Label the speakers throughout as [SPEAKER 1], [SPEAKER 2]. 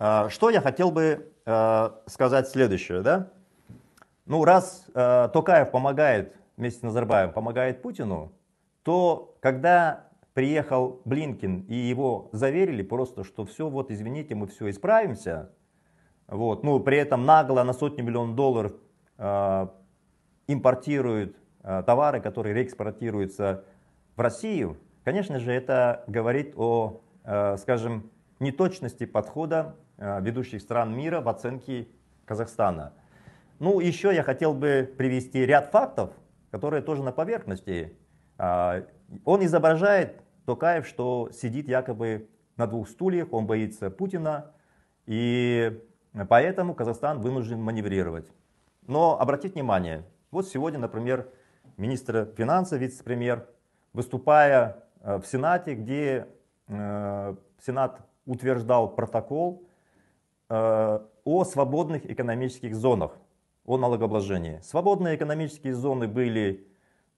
[SPEAKER 1] А, что я хотел бы а, сказать следующее, да? Ну, раз а, Токаев помогает вместе с Назарбаевым, помогает Путину, то когда приехал Блинкин и его заверили просто, что все, вот извините, мы все исправимся, вот, ну, при этом нагло на сотни миллионов долларов э, импортируют э, товары, которые реэкспортируются в Россию, конечно же, это говорит о, э, скажем, неточности подхода э, ведущих стран мира в оценке Казахстана. Ну, еще я хотел бы привести ряд фактов, которые тоже на поверхности. Э, он изображает Токаев, что сидит якобы на двух стульях, он боится Путина, и поэтому Казахстан вынужден маневрировать. Но обратите внимание, вот сегодня, например, министр финансов, вице-премьер, выступая э, в Сенате, где э, Сенат утверждал протокол э, о свободных экономических зонах, о налогообложении. Свободные экономические зоны были,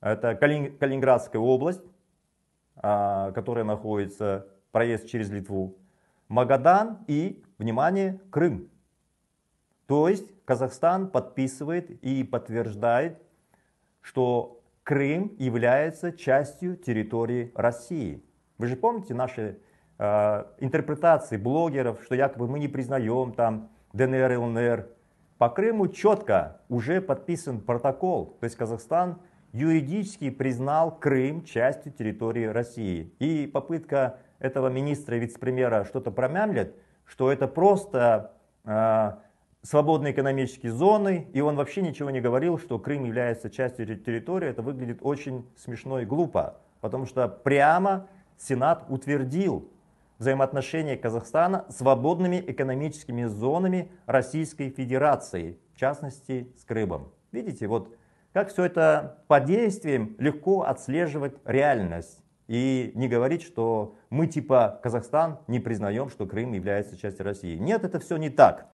[SPEAKER 1] это Калининградская область, а, которая находится, проезд через Литву, Магадан и, внимание, Крым. То есть Казахстан подписывает и подтверждает, что Крым является частью территории России. Вы же помните наши э, интерпретации блогеров, что якобы мы не признаем там ДНР и ЛНР. По Крыму четко уже подписан протокол, то есть Казахстан юридически признал Крым частью территории России. И попытка этого министра и вице-премьера что-то промямлить, что это просто э, свободные экономические зоны, и он вообще ничего не говорил, что Крым является частью территории, это выглядит очень смешно и глупо, потому что прямо Сенат утвердил взаимоотношения Казахстана с свободными экономическими зонами Российской Федерации, в частности с Крымом. Видите, вот как все это по действиям легко отслеживать реальность и не говорить, что мы типа Казахстан не признаем, что Крым является частью России. Нет, это все не так.